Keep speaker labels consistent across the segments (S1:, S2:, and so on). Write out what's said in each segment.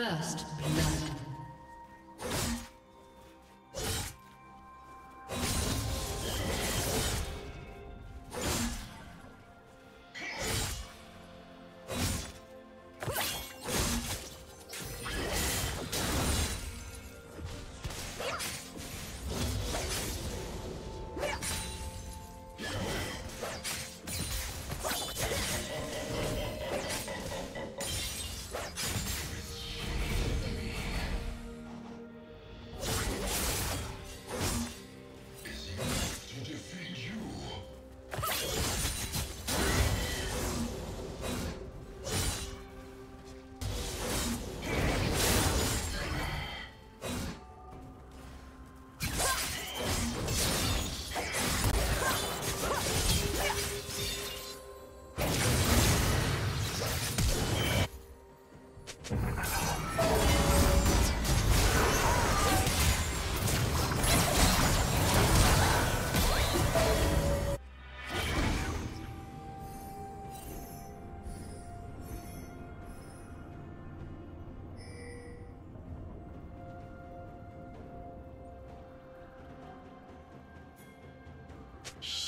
S1: First blood.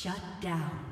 S1: Shut down.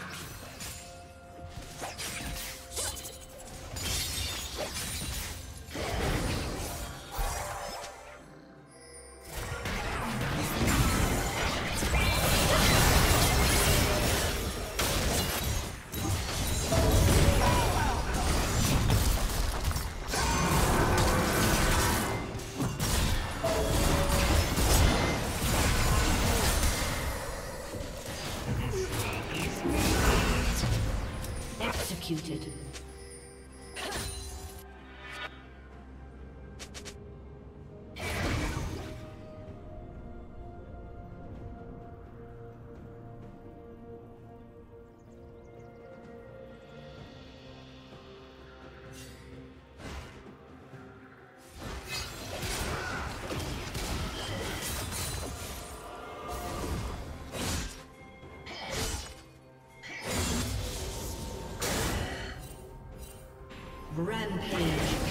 S1: Rampage.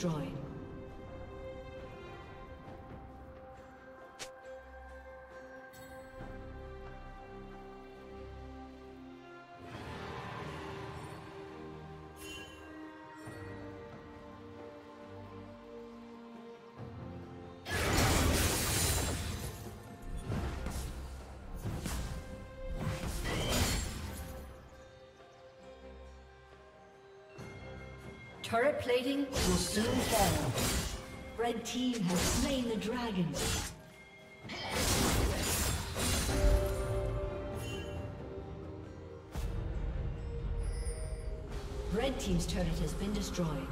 S1: Destroyed. Turret plating will soon fall. Red team has slain the dragon. Red team's turret has been destroyed.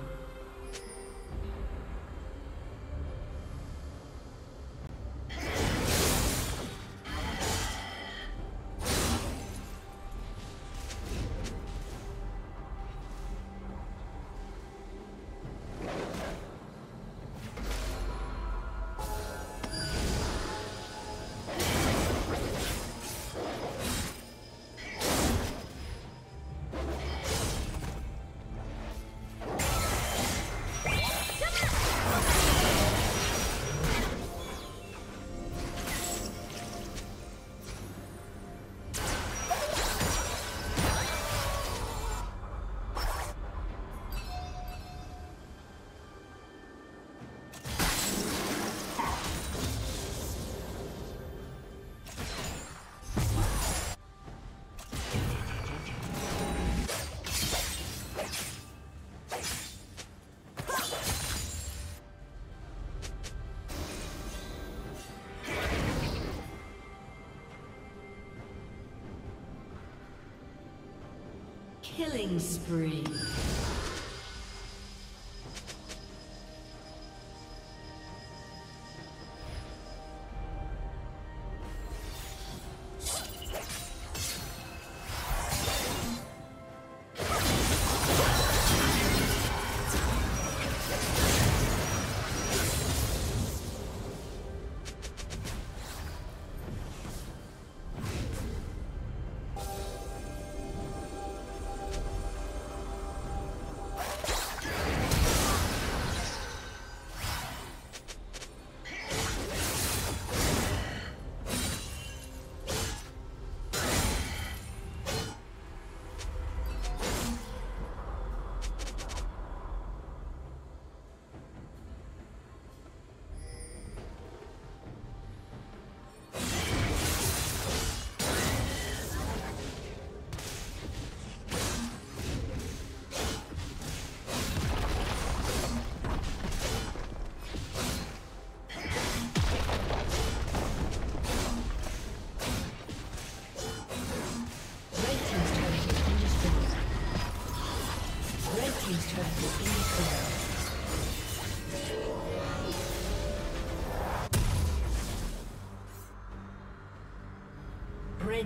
S1: Killing spree.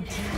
S1: Red team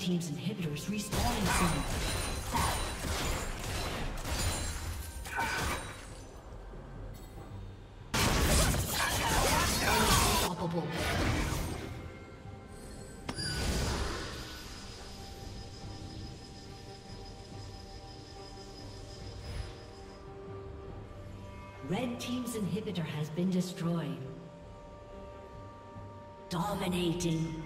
S1: team's inhibitors respawning soon. Red Team's inhibitor has been destroyed. Dominating.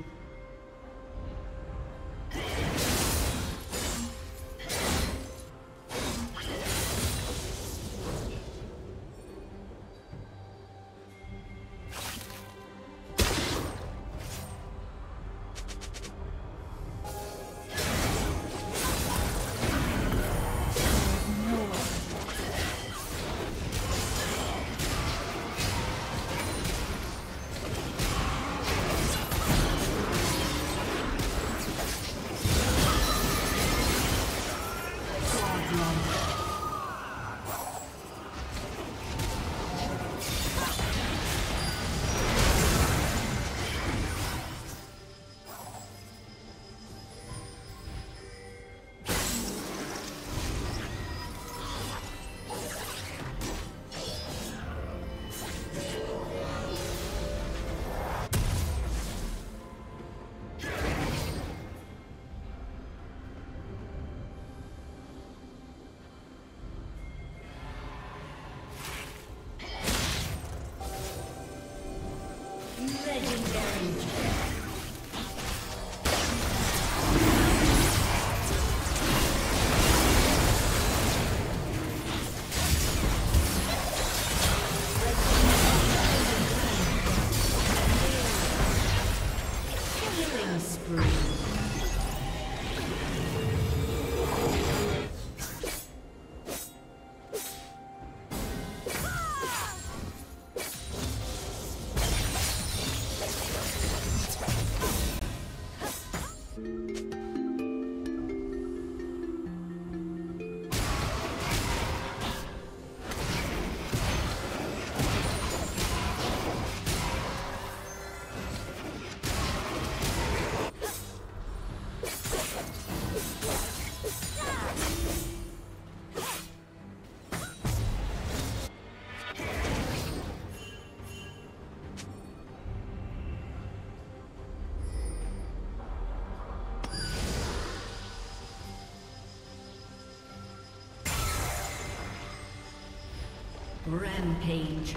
S1: Rampage.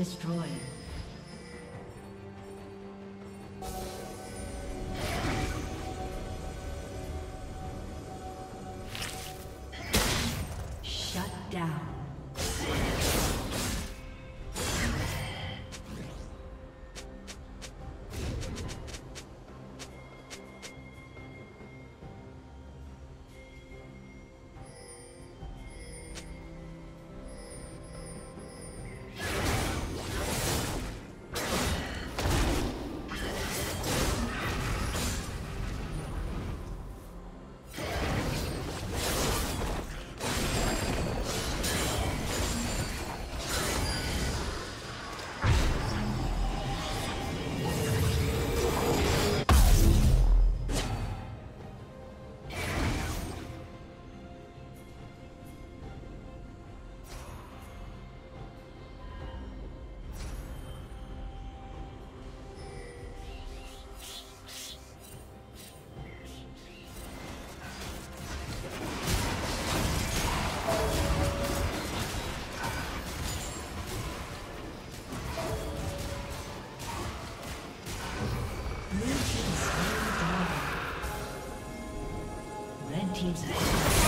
S1: Destroyed. Red Team's ahead.